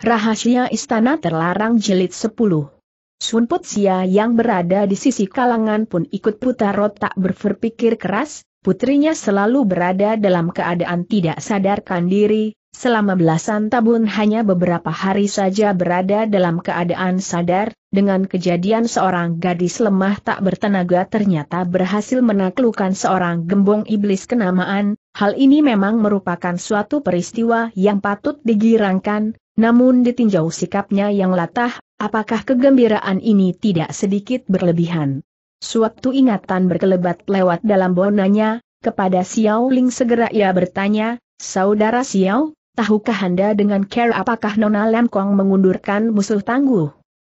Rahasia Istana Terlarang Jilid 10 Sun Sia yang berada di sisi kalangan pun ikut putar otak berpikir keras, putrinya selalu berada dalam keadaan tidak sadarkan diri, selama belasan tahun hanya beberapa hari saja berada dalam keadaan sadar, dengan kejadian seorang gadis lemah tak bertenaga ternyata berhasil menaklukkan seorang gembong iblis kenamaan, hal ini memang merupakan suatu peristiwa yang patut digirangkan, namun ditinjau sikapnya yang latah, apakah kegembiraan ini tidak sedikit berlebihan? Suatu ingatan berkelebat lewat dalam bonanya, kepada Xiao Ling segera ia bertanya, Saudara Xiao, tahukah Anda dengan care apakah Nona Lam Kong mengundurkan musuh tangguh?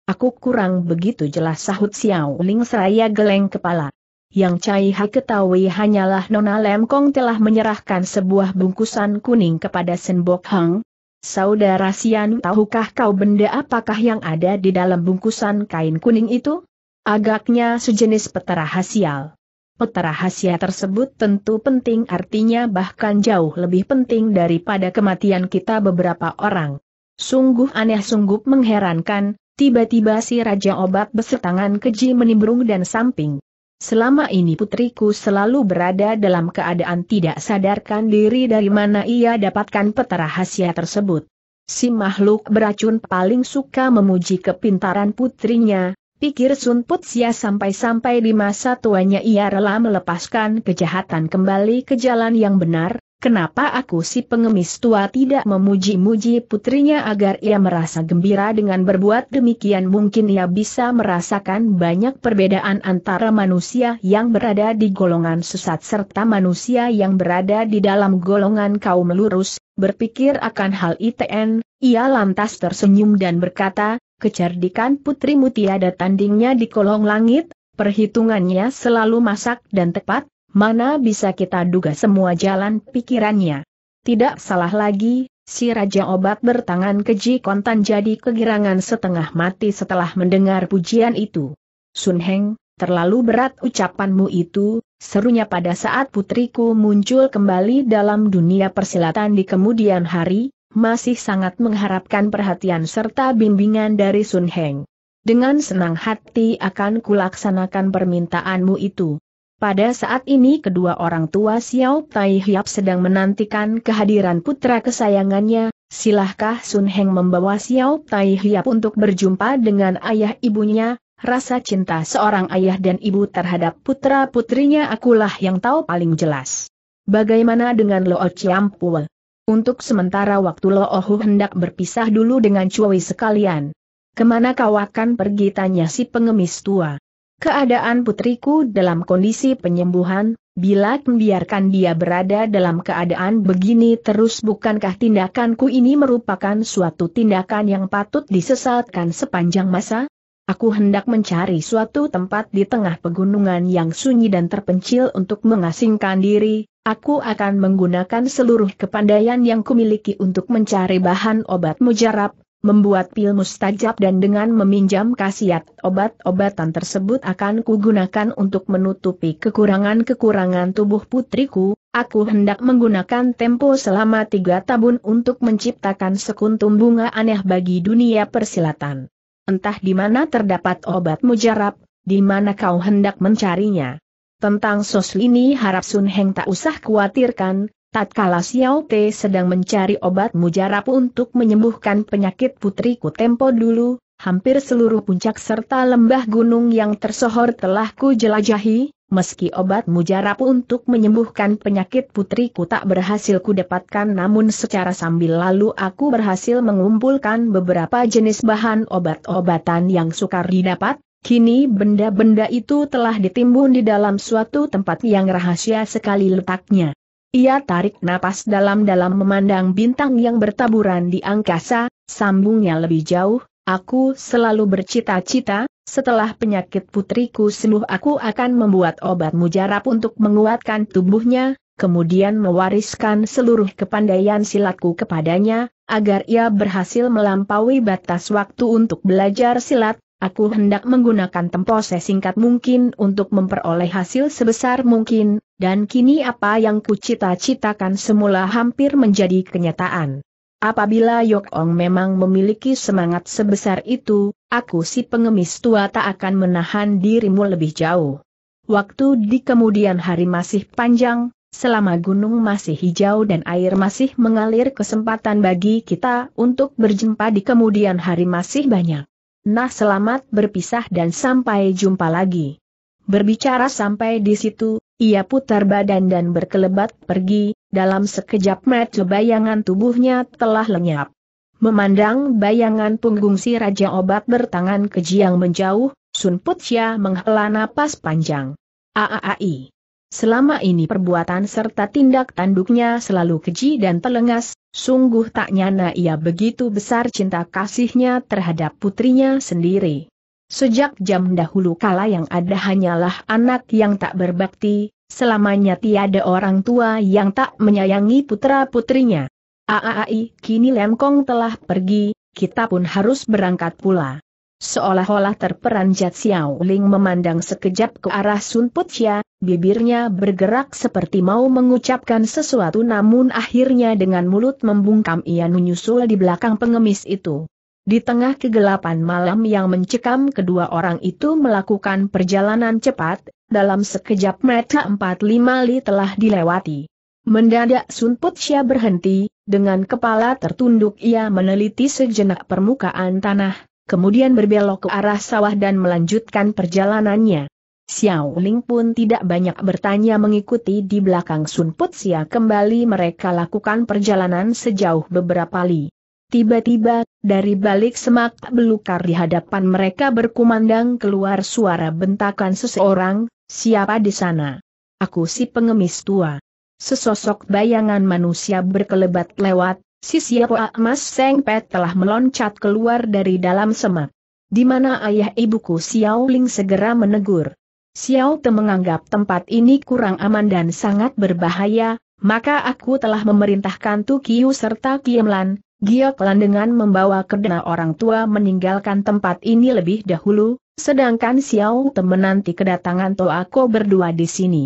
Aku kurang begitu jelas sahut Xiao Ling seraya geleng kepala. Yang Cai Hai ketahui hanyalah Nona Lam Kong telah menyerahkan sebuah bungkusan kuning kepada Sen Bok Hang, Saudara Sian, tahukah kau benda apakah yang ada di dalam bungkusan kain kuning itu? Agaknya sejenis peta rahasia. Peta rahasia tersebut tentu penting artinya bahkan jauh lebih penting daripada kematian kita beberapa orang. Sungguh aneh sungguh mengherankan, tiba-tiba si Raja Obat besertangan keji menimbrung dan samping. Selama ini putriku selalu berada dalam keadaan tidak sadarkan diri dari mana ia dapatkan peta rahasia tersebut. Si makhluk beracun paling suka memuji kepintaran putrinya, pikir Sun Putsia sampai-sampai di masa tuanya ia rela melepaskan kejahatan kembali ke jalan yang benar, Kenapa aku si pengemis tua tidak memuji-muji putrinya agar ia merasa gembira dengan berbuat demikian? Mungkin ia bisa merasakan banyak perbedaan antara manusia yang berada di golongan sesat serta manusia yang berada di dalam golongan kaum lurus, berpikir akan hal ITN, ia lantas tersenyum dan berkata, kecerdikan putrimu tiada tandingnya di kolong langit, perhitungannya selalu masak dan tepat, Mana bisa kita duga semua jalan pikirannya. Tidak salah lagi, si Raja Obat bertangan keji kontan jadi kegirangan setengah mati setelah mendengar pujian itu. Sun Heng, terlalu berat ucapanmu itu, serunya pada saat putriku muncul kembali dalam dunia persilatan di kemudian hari, masih sangat mengharapkan perhatian serta bimbingan dari Sun Heng. Dengan senang hati akan kulaksanakan permintaanmu itu. Pada saat ini kedua orang tua Xiao Tai Hiap sedang menantikan kehadiran putra kesayangannya, silahkah Sun Heng membawa Xiao Tai Hiap untuk berjumpa dengan ayah ibunya, rasa cinta seorang ayah dan ibu terhadap putra-putrinya akulah yang tahu paling jelas. Bagaimana dengan Lo Chiampue? Untuk sementara waktu Lo Ohu hendak berpisah dulu dengan Cui sekalian. Ke mana kau akan pergi tanya si pengemis tua. Keadaan putriku dalam kondisi penyembuhan, bila membiarkan dia berada dalam keadaan begini terus bukankah tindakanku ini merupakan suatu tindakan yang patut disesalkan sepanjang masa? Aku hendak mencari suatu tempat di tengah pegunungan yang sunyi dan terpencil untuk mengasingkan diri, aku akan menggunakan seluruh kepandaian yang kumiliki untuk mencari bahan obat mujarab, membuat pil mustajab dan dengan meminjam khasiat obat-obatan tersebut akan kugunakan untuk menutupi kekurangan-kekurangan tubuh putriku, aku hendak menggunakan tempo selama tiga tahun untuk menciptakan sekuntum bunga aneh bagi dunia persilatan. Entah di mana terdapat obat mujarab, di mana kau hendak mencarinya. Tentang sos ini harap Sun Heng tak usah khawatirkan, tatkala Xiao Te sedang mencari obat mujarab untuk menyembuhkan penyakit putriku tempo dulu, hampir seluruh puncak serta lembah gunung yang tersohor telah ku jelajahi, meski obat mujarab untuk menyembuhkan penyakit putriku tak berhasil ku dapatkan namun secara sambil lalu aku berhasil mengumpulkan beberapa jenis bahan obat-obatan yang sukar didapat, Kini benda-benda itu telah ditimbun di dalam suatu tempat yang rahasia sekali letaknya. Ia tarik napas dalam-dalam memandang bintang yang bertaburan di angkasa, sambungnya lebih jauh, aku selalu bercita-cita, setelah penyakit putriku sembuh aku akan membuat obat mujarab untuk menguatkan tubuhnya, kemudian mewariskan seluruh kepandaian silatku kepadanya, agar ia berhasil melampaui batas waktu untuk belajar silat, Aku hendak menggunakan tempo sesingkat mungkin untuk memperoleh hasil sebesar mungkin, dan kini apa yang kucita-citakan semula hampir menjadi kenyataan. Apabila Yok Ong memang memiliki semangat sebesar itu, aku si pengemis tua tak akan menahan dirimu lebih jauh. Waktu di kemudian hari masih panjang, selama gunung masih hijau dan air masih mengalir kesempatan bagi kita untuk berjumpa di kemudian hari masih banyak. Nah selamat berpisah dan sampai jumpa lagi. Berbicara sampai di situ, ia putar badan dan berkelebat pergi, dalam sekejap mata bayangan tubuhnya telah lenyap. Memandang bayangan punggung si Raja Obat bertangan keji yang menjauh, Sun Putsya menghela napas panjang. Aaai. Selama ini perbuatan serta tindak tanduknya selalu keji dan telengas, sungguh tak nyana ia begitu besar cinta kasihnya terhadap putrinya sendiri. Sejak jam dahulu kala yang ada hanyalah anak yang tak berbakti, Selamanya tiada orang tua yang tak menyayangi putra-putrinya. Aai, kini Lemkong telah pergi, kita pun harus berangkat pula. Seolah-olah terperanjat Xiao Ling memandang sekejap ke arah Sun Putia, bibirnya bergerak seperti mau mengucapkan sesuatu namun akhirnya dengan mulut membungkam ia menyusul di belakang pengemis itu. Di tengah kegelapan malam yang mencekam kedua orang itu melakukan perjalanan cepat, dalam sekejap mata empat lima li telah dilewati. Mendadak Sun Putsya berhenti, dengan kepala tertunduk ia meneliti sejenak permukaan tanah, kemudian berbelok ke arah sawah dan melanjutkan perjalanannya. Xiao Ling pun tidak banyak bertanya mengikuti di belakang Sun Putsya kembali mereka lakukan perjalanan sejauh beberapa li. Tiba-tiba, dari balik semak belukar di hadapan mereka berkumandang keluar suara bentakan seseorang, siapa di sana? Aku si pengemis tua. Sesosok bayangan manusia berkelebat lewat, si siapa emas Seng Pet telah meloncat keluar dari dalam semak. Di mana ayah ibuku Xiao Ling segera menegur. Xiao Te menganggap tempat ini kurang aman dan sangat berbahaya, maka aku telah memerintahkan Tu Kiu serta Kiemlan, Giok Lan dengan membawa kedua orang tua meninggalkan tempat ini lebih dahulu, sedangkan Xiao Te menanti kedatangan Toako berdua di sini.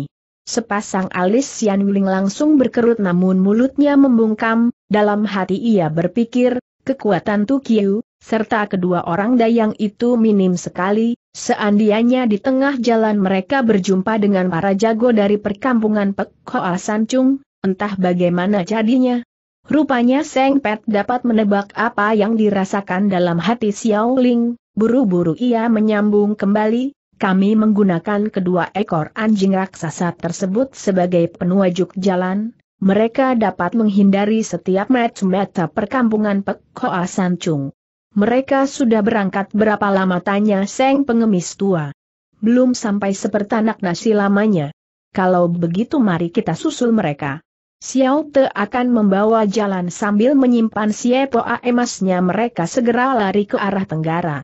Sepasang alis Xian Wuling langsung berkerut namun mulutnya membungkam, dalam hati ia berpikir, kekuatan Tukiu, serta kedua orang dayang itu minim sekali, seandainya di tengah jalan mereka berjumpa dengan para jago dari perkampungan Pek Hoa Sancung, entah bagaimana jadinya. Rupanya Seng Pet dapat menebak apa yang dirasakan dalam hati Xiao Ling, buru-buru ia menyambung kembali, kami menggunakan kedua ekor anjing raksasa tersebut sebagai penuajuk jalan, mereka dapat menghindari setiap mata perkampungan Pek Hoa Sancung. Mereka sudah berangkat berapa lama tanya Seng pengemis tua. Belum sampai sepertanak nasi lamanya. Kalau begitu mari kita susul mereka. Xiao Te akan membawa jalan sambil menyimpan siepoa emasnya mereka segera lari ke arah tenggara.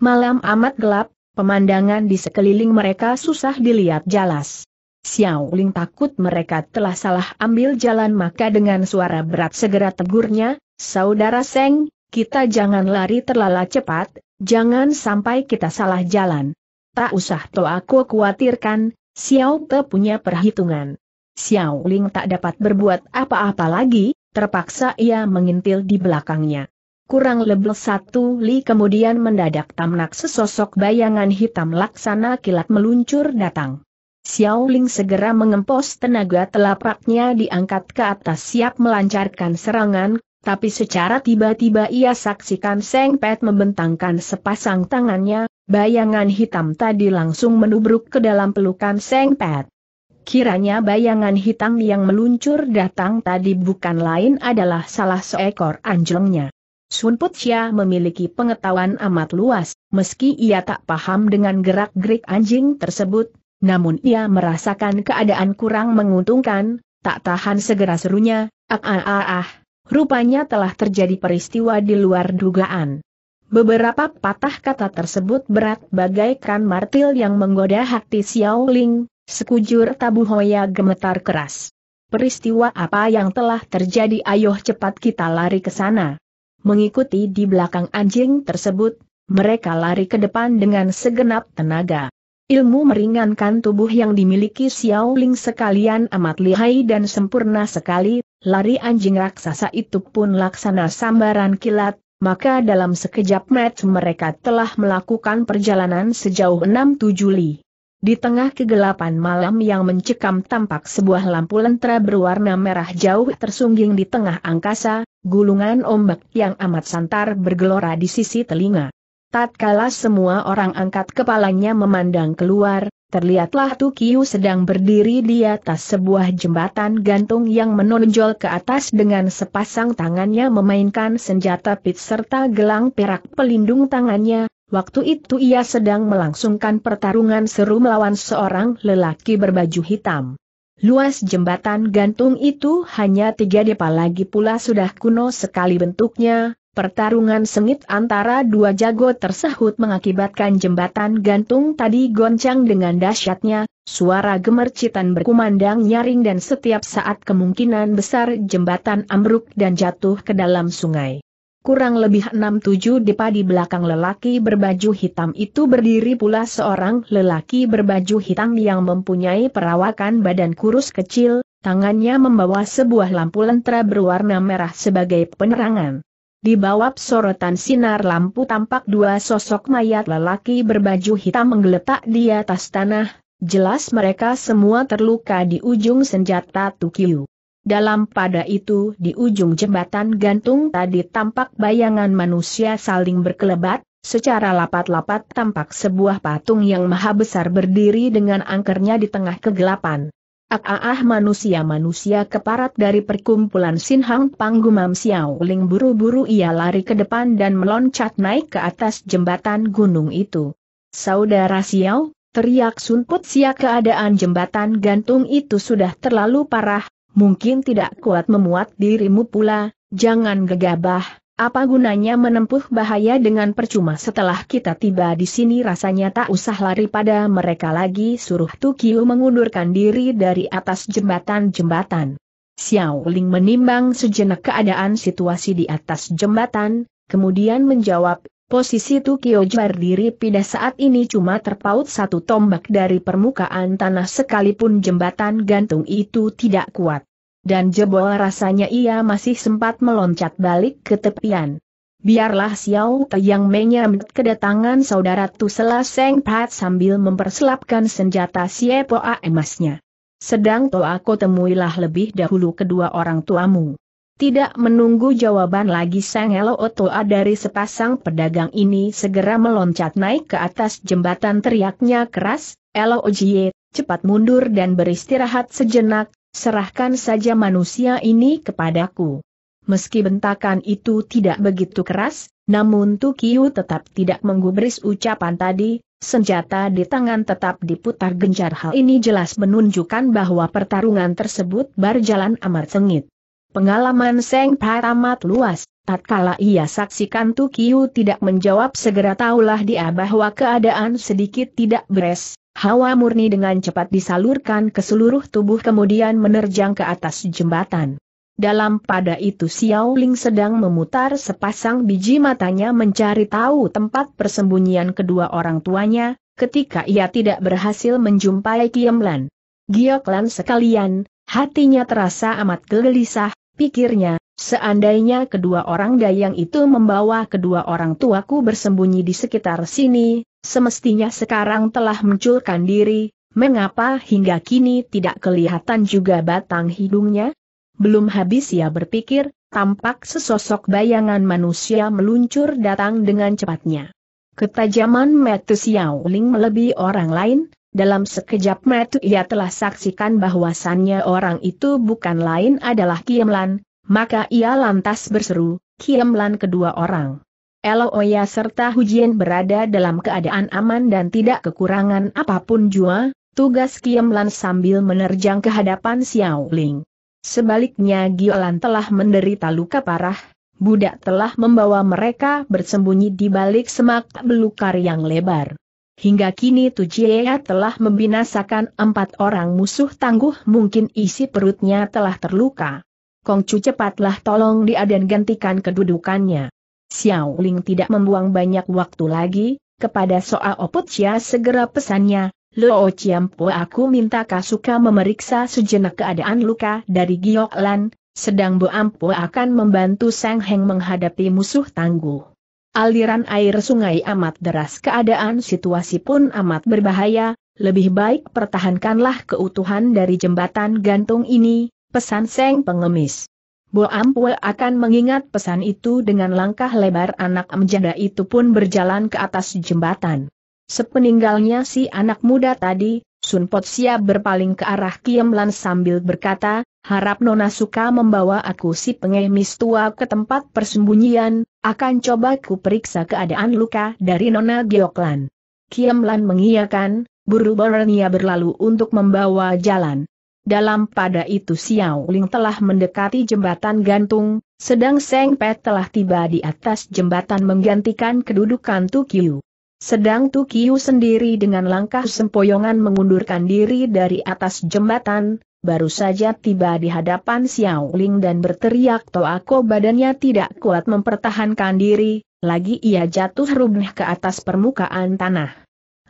Malam amat gelap, pemandangan di sekeliling mereka susah dilihat jelas. Xiao Ling takut mereka telah salah ambil jalan maka dengan suara berat segera tegurnya, Saudara Seng, kita jangan lari terlala cepat, jangan sampai kita salah jalan. Tak usah to aku khawatirkan, Xiao Te punya perhitungan. Xiao Ling tak dapat berbuat apa-apa lagi, terpaksa ia mengintil di belakangnya. Kurang lebih satu li kemudian mendadak tamnak sesosok bayangan hitam laksana kilat meluncur datang. Xiao Ling segera mengempos tenaga telapaknya diangkat ke atas siap melancarkan serangan, tapi secara tiba-tiba ia saksikan Seng Pet membentangkan sepasang tangannya, bayangan hitam tadi langsung menubruk ke dalam pelukan Seng Pet. Kiranya bayangan hitam yang meluncur datang tadi bukan lain adalah salah seekor anjlengnya. Sun Putsya memiliki pengetahuan amat luas, meski ia tak paham dengan gerak-gerik anjing tersebut, namun ia merasakan keadaan kurang menguntungkan, tak tahan segera serunya, ah ah ah ah, rupanya telah terjadi peristiwa di luar dugaan. Beberapa patah kata tersebut berat bagaikan martil yang menggoda hati Xiao Ling, Sekujur tabu Hoya gemetar keras. Peristiwa apa yang telah terjadi ayo cepat kita lari ke sana. Mengikuti di belakang anjing tersebut, mereka lari ke depan dengan segenap tenaga. Ilmu meringankan tubuh yang dimiliki Xiao Ling sekalian amat lihai dan sempurna sekali, lari anjing raksasa itu pun laksana sambaran kilat, maka dalam sekejap mata mereka telah melakukan perjalanan sejauh 6-7 li. Di tengah kegelapan malam yang mencekam tampak sebuah lampu lentera berwarna merah jauh tersungging di tengah angkasa, gulungan ombak yang amat santar bergelora di sisi telinga. Tatkala semua orang angkat kepalanya memandang keluar, terlihatlah Tukiu sedang berdiri di atas sebuah jembatan gantung yang menonjol ke atas dengan sepasang tangannya memainkan senjata pit serta gelang perak pelindung tangannya. Waktu itu ia sedang melangsungkan pertarungan seru melawan seorang lelaki berbaju hitam. Luas jembatan gantung itu hanya tiga depa lagi pula sudah kuno sekali bentuknya, Pertarungan sengit antara dua jago tersahut mengakibatkan jembatan gantung tadi goncang dengan dahsyatnya, suara gemercitan berkumandang nyaring dan setiap saat kemungkinan besar jembatan ambruk dan jatuh ke dalam sungai. Kurang lebih enam-tujuh depa di belakang lelaki berbaju hitam itu berdiri pula seorang lelaki berbaju hitam yang mempunyai perawakan badan kurus kecil, tangannya membawa sebuah lampu lentera berwarna merah sebagai penerangan. Di bawah sorotan sinar lampu tampak dua sosok mayat lelaki berbaju hitam menggeletak di atas tanah, jelas mereka semua terluka di ujung senjata Tukiu. Dalam pada itu di ujung jembatan gantung tadi tampak bayangan manusia saling berkelebat, secara lapat-lapat tampak sebuah patung yang maha besar berdiri dengan angkernya di tengah kegelapan. Ah-ah manusia-manusia keparat dari perkumpulan Sinhang Panggumam Xiao Ling buru-buru ia lari ke depan dan meloncat naik ke atas jembatan gunung itu. Saudara Xiao, teriak Sun Put Sia keadaan jembatan gantung itu sudah terlalu parah, mungkin tidak kuat memuat dirimu pula, jangan gegabah, apa gunanya menempuh bahaya dengan percuma setelah kita tiba di sini? Rasanya tak usah lari pada mereka lagi suruh Tukiu mengundurkan diri dari atas jembatan-jembatan. Xiao Ling menimbang sejenak keadaan situasi di atas jembatan, kemudian menjawab, posisi Tukio berdiri pada saat ini cuma terpaut satu tombak dari permukaan tanah sekalipun jembatan gantung itu tidak kuat dan jebol rasanya ia masih sempat meloncat balik ke tepian. Biarlah Xiao Te yang menyambut kedatangan saudara Tu Seng Pat sambil memperselapkan senjata Siepoa emasnya. Sedang Toa ko temuilah lebih dahulu kedua orang tuamu. Tidak menunggu jawaban lagi Sang Elo Toa dari sepasang pedagang ini segera meloncat naik ke atas jembatan teriaknya keras, Elo Ojie, cepat mundur dan beristirahat sejenak, serahkan saja manusia ini kepadaku. Meski bentakan itu tidak begitu keras, namun Tukiu tetap tidak menggubris ucapan tadi, senjata di tangan tetap diputar gencar hal ini jelas menunjukkan bahwa pertarungan tersebut berjalan amat sengit. Pengalaman Seng Pat amat luas, tatkala ia saksikan Tukiu tidak menjawab segera tahulah dia bahwa keadaan sedikit tidak beres, Hawa murni dengan cepat disalurkan ke seluruh tubuh kemudian menerjang ke atas jembatan. Dalam pada itu Xiao Ling sedang memutar sepasang biji matanya mencari tahu tempat persembunyian kedua orang tuanya, ketika ia tidak berhasil menjumpai Kiem Lan. Giok Lan sekalian, hatinya terasa amat gelisah, pikirnya, seandainya kedua orang dayang itu membawa kedua orang tuaku bersembunyi di sekitar sini, semestinya sekarang telah munculkan diri, mengapa hingga kini tidak kelihatan juga batang hidungnya? Belum habis ia berpikir, tampak sesosok bayangan manusia meluncur datang dengan cepatnya. Ketajaman Xiao Ling melebihi orang lain, dalam sekejap mata ia telah saksikan bahwasannya orang itu bukan lain adalah Kiem Lan, maka ia lantas berseru, Kiem Lan kedua orang. Eloya serta Hujian berada dalam keadaan aman dan tidak kekurangan apa pun jua, tugas Kiem Lan sambil menerjang ke hadapan Xiao Ling. Sebaliknya Giolan telah menderita luka parah, budak telah membawa mereka bersembunyi di balik semak belukar yang lebar. Hingga kini Tujia telah membinasakan empat orang musuh tangguh mungkin isi perutnya telah terluka. Kongcu cepatlah tolong dia dan gantikan kedudukannya. Xiao Ling tidak membuang banyak waktu lagi, kepada Soa Oput Chia segera pesannya, Lo Ciampo aku minta Kasuka memeriksa sejenak keadaan luka dari Giok Lan, sedang Bo Ampo akan membantu Sang Heng menghadapi musuh tangguh. Aliran air sungai amat deras keadaan situasi pun amat berbahaya, lebih baik pertahankanlah keutuhan dari jembatan gantung ini, pesan Seng pengemis. Bo Ampo akan mengingat pesan itu dengan langkah lebar anak menjanda itu pun berjalan ke atas jembatan. Sepeninggalnya si anak muda tadi, Sun Pot Sia berpaling ke arah Kiem Lan sambil berkata, harap Nona suka membawa aku si pengemis tua ke tempat persembunyian, akan coba ku periksa keadaan luka dari Nona Gioklan. Kiem Lan mengiyakan, buru-buru berlalu untuk membawa jalan. Dalam pada itu Xiao Ling telah mendekati jembatan gantung, sedang Seng Pet telah tiba di atas jembatan menggantikan kedudukan Tu Kiu. Sedang Tu Kiu sendiri dengan langkah sempoyongan mengundurkan diri dari atas jembatan, baru saja tiba di hadapan Xiao Ling dan berteriak Toako badannya tidak kuat mempertahankan diri, lagi ia jatuh rubah ke atas permukaan tanah.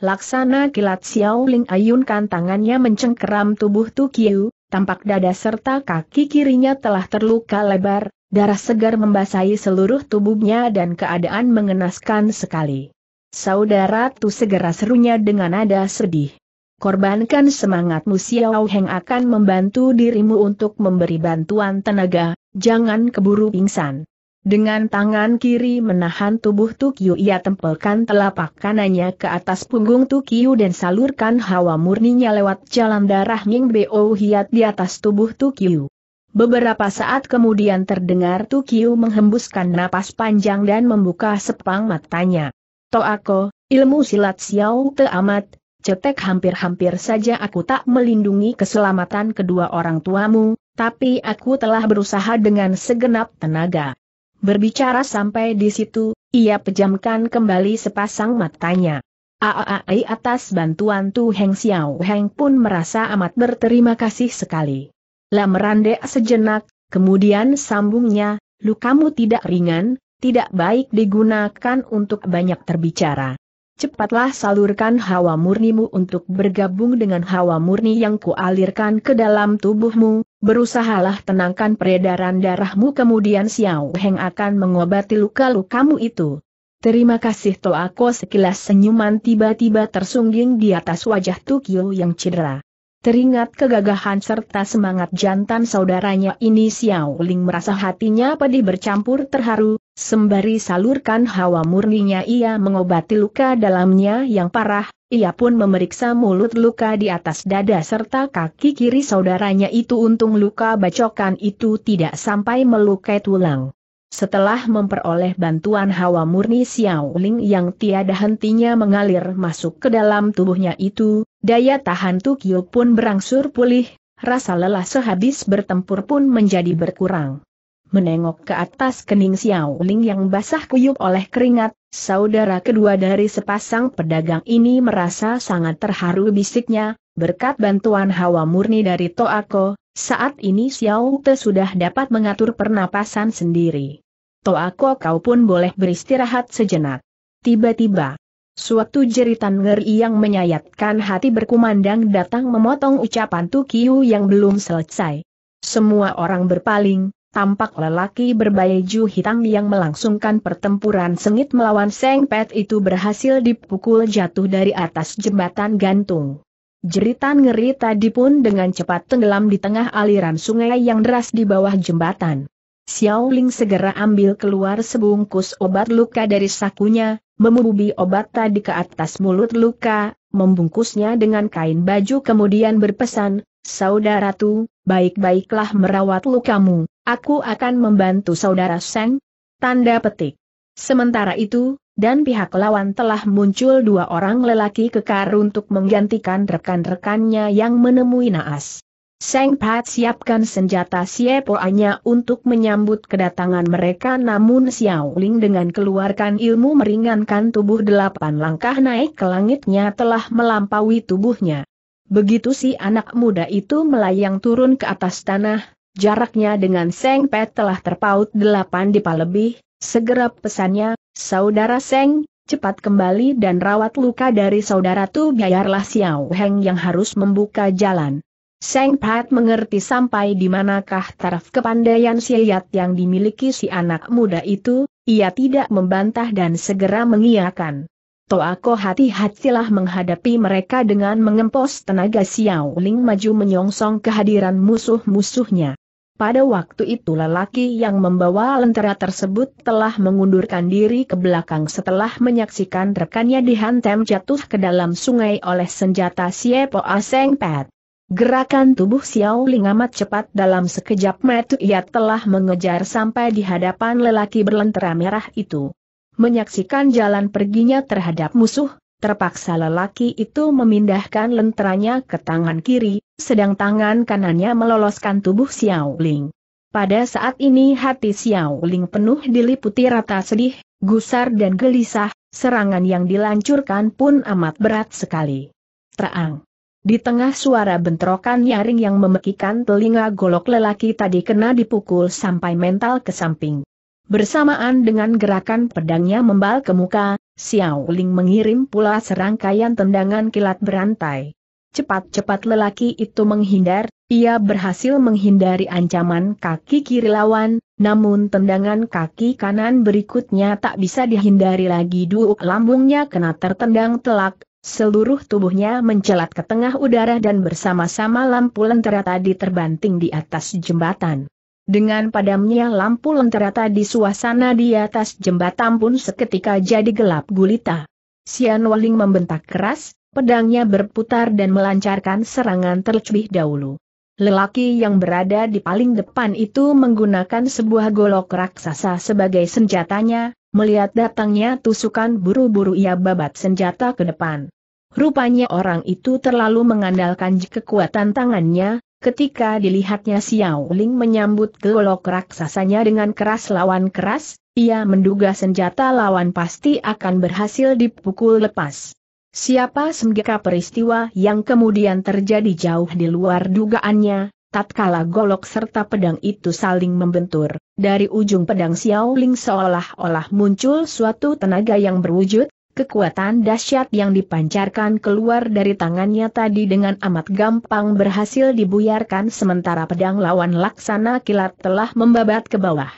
Laksana kilat Xiao Ling ayunkan tangannya mencengkeram tubuh Tu Kiu, tampak dada serta kaki kirinya telah terluka lebar, darah segar membasahi seluruh tubuhnya dan keadaan mengenaskan sekali. Saudara Tu segera serunya dengan nada sedih. Korbankan semangatmu Xiao Heng akan membantu dirimu untuk memberi bantuan tenaga, jangan keburu pingsan. Dengan tangan kiri menahan tubuh Tukyu ia tempelkan telapak kanannya ke atas punggung Tukyu dan salurkan hawa murninya lewat jalan darah Ming Bo Hiat di atas tubuh Tukyu. Beberapa saat kemudian terdengar Tukyu menghembuskan napas panjang dan membuka sepang matanya. Toako, ilmu silat Xiao Te amat, cetek hampir-hampir saja aku tak melindungi keselamatan kedua orang tuamu, tapi aku telah berusaha dengan segenap tenaga. Berbicara sampai di situ, ia pejamkan kembali sepasang matanya. Aaai atas bantuan Tu Heng Xiao Heng pun merasa amat berterima kasih sekali. La merandek sejenak, kemudian sambungnya, lukamu tidak ringan, tidak baik digunakan untuk banyak terbicara. Cepatlah salurkan hawa murnimu untuk bergabung dengan hawa murni yang kualirkan ke dalam tubuhmu, berusahalah tenangkan peredaran darahmu kemudian Xiao Heng akan mengobati luka-lukamu itu. Terima kasih Toako sekilas senyuman tiba-tiba tersungging di atas wajah Tukyo yang cedera. Teringat kegagahan serta semangat jantan saudaranya ini Xiao Ling merasa hatinya pedih bercampur terharu, sembari salurkan hawa murninya ia mengobati luka dalamnya yang parah, ia pun memeriksa mulut luka di atas dada serta kaki kiri saudaranya itu untung luka bacokan itu tidak sampai melukai tulang. Setelah memperoleh bantuan hawa murni Xiao Ling yang tiada hentinya mengalir masuk ke dalam tubuhnya itu, daya tahan Tukyo pun berangsur pulih, rasa lelah sehabis bertempur pun menjadi berkurang. Menengok ke atas kening Xiao Ling yang basah kuyup oleh keringat, saudara kedua dari sepasang pedagang ini merasa sangat terharu bisiknya, berkat bantuan hawa murni dari Toako, saat ini Xiao Te sudah dapat mengatur pernapasan sendiri. Toako kau pun boleh beristirahat sejenak. Tiba-tiba, suatu jeritan ngeri yang menyayatkan hati berkumandang datang memotong ucapan Tukiu yang belum selesai. Semua orang berpaling, tampak lelaki berbaju hitam yang melangsungkan pertempuran sengit melawan Seng Pet itu berhasil dipukul jatuh dari atas jembatan gantung. Jeritan ngeri tadi pun dengan cepat tenggelam di tengah aliran sungai yang deras di bawah jembatan. Xiao Ling segera ambil keluar sebungkus obat luka dari sakunya, memububi obat tadi ke atas mulut luka, membungkusnya dengan kain baju kemudian berpesan, Saudara Tu, baik-baiklah merawat lukamu, aku akan membantu Saudara Seng. Tanda petik. Sementara itu, dan pihak lawan telah muncul dua orang lelaki kekar untuk menggantikan rekan-rekannya yang menemui Naas. Seng Pat siapkan senjata siepoanya untuk menyambut kedatangan mereka namun Xiao Ling dengan keluarkan ilmu meringankan tubuh delapan langkah naik ke langitnya telah melampaui tubuhnya. Begitu si anak muda itu melayang turun ke atas tanah, jaraknya dengan Seng Pat telah terpaut delapan dipa lebih, segera pesannya, Saudara Seng, cepat kembali dan rawat luka dari saudara tu biarlah Xiao Heng yang harus membuka jalan. Seng Pat mengerti sampai di manakah taraf kepandaian siayat yang dimiliki si anak muda itu, ia tidak membantah dan segera mengiyakan. Toako hati-hatilah menghadapi mereka dengan mengempos tenaga Xiao Ling maju menyongsong kehadiran musuh-musuhnya. Pada waktu itu lelaki yang membawa lentera tersebut telah mengundurkan diri ke belakang setelah menyaksikan rekannya dihantam jatuh ke dalam sungai oleh senjata Siepo Aseng Pet. Gerakan tubuh Xiao Ling amat cepat dalam sekejap mata ia telah mengejar sampai di hadapan lelaki berlentera merah itu. Menyaksikan jalan perginya terhadap musuh, terpaksa lelaki itu memindahkan lenteranya ke tangan kiri, sedang tangan kanannya meloloskan tubuh Xiao Ling. Pada saat ini hati Xiao Ling penuh diliputi rata sedih, gusar dan gelisah, serangan yang dilancurkan pun amat berat sekali. Terang. Di tengah suara bentrokan nyaring yang memekikan telinga golok lelaki tadi kena dipukul sampai mental ke samping. Bersamaan dengan gerakan pedangnya membal ke muka, Xiao Ling mengirim pula serangkaian tendangan kilat berantai. Cepat-cepat lelaki itu menghindar, ia berhasil menghindari ancaman kaki kiri lawan, namun tendangan kaki kanan berikutnya tak bisa dihindari lagi duuk lambungnya kena tertendang telak, seluruh tubuhnya mencelat ke tengah udara dan bersama-sama lampu lentera tadi terbanting di atas jembatan. Dengan padamnya lampu lentera tadi suasana di atas jembatan pun seketika jadi gelap gulita. Sian Waling membentak keras, pedangnya berputar dan melancarkan serangan terlebih dahulu. Lelaki yang berada di paling depan itu menggunakan sebuah golok raksasa sebagai senjatanya, melihat datangnya tusukan buru-buru ia babat senjata ke depan. Rupanya orang itu terlalu mengandalkan kekuatan tangannya, Ketika dilihatnya Xiao Ling menyambut golok raksasanya dengan keras lawan keras, ia menduga senjata lawan pasti akan berhasil dipukul lepas. Siapa sengkeka peristiwa yang kemudian terjadi jauh di luar dugaannya, tatkala golok serta pedang itu saling membentur, dari ujung pedang Xiao Ling seolah-olah muncul suatu tenaga yang berwujud, Kekuatan dahsyat yang dipancarkan keluar dari tangannya tadi dengan amat gampang berhasil dibuyarkan sementara pedang lawan laksana kilat telah membabat ke bawah.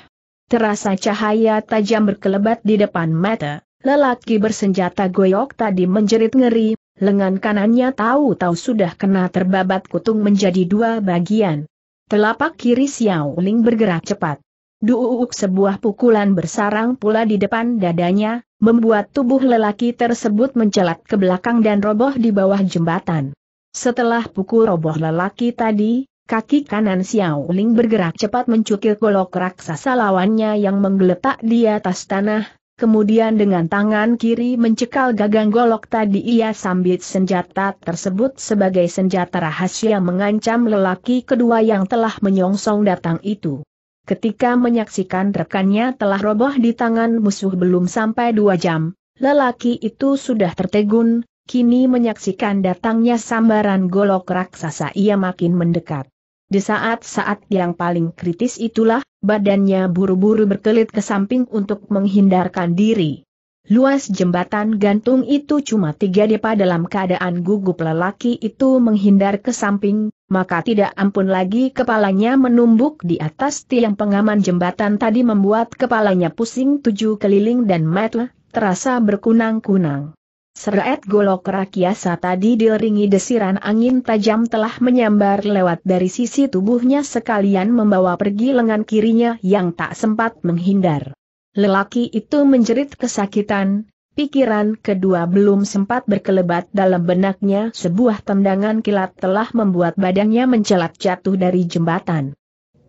Terasa cahaya tajam berkelebat di depan mata, lelaki bersenjata goyok tadi menjerit ngeri, lengan kanannya tahu-tahu sudah kena terbabat kutung menjadi dua bagian. Telapak kiri Xiao Ling bergerak cepat. Duuk sebuah pukulan bersarang pula di depan dadanya, membuat tubuh lelaki tersebut mencelat ke belakang dan roboh di bawah jembatan. Setelah pukul roboh lelaki tadi, kaki kanan Xiao Ling bergerak cepat mencukil golok raksasa lawannya yang menggeletak di atas tanah, kemudian dengan tangan kiri mencekal gagang golok tadi ia sambit senjata tersebut sebagai senjata rahasia mengancam lelaki kedua yang telah menyongsong datang itu. Ketika menyaksikan rekannya telah roboh di tangan musuh belum sampai dua jam, lelaki itu sudah tertegun, kini menyaksikan datangnya sambaran golok raksasa ia makin mendekat. Di saat-saat yang paling kritis itulah, badannya buru-buru berkelit ke samping untuk menghindarkan diri. Luas jembatan gantung itu cuma tiga depa dalam keadaan gugup lelaki itu menghindar ke samping, maka tidak ampun lagi kepalanya menumbuk di atas tiang pengaman jembatan tadi membuat kepalanya pusing tujuh keliling dan mata terasa berkunang-kunang. Seret golok rakyasa tadi diringi desiran angin tajam telah menyambar lewat dari sisi tubuhnya sekalian membawa pergi lengan kirinya yang tak sempat menghindar. Lelaki itu menjerit kesakitan, pikiran kedua belum sempat berkelebat dalam benaknya sebuah tendangan kilat telah membuat badannya mencelat jatuh dari jembatan.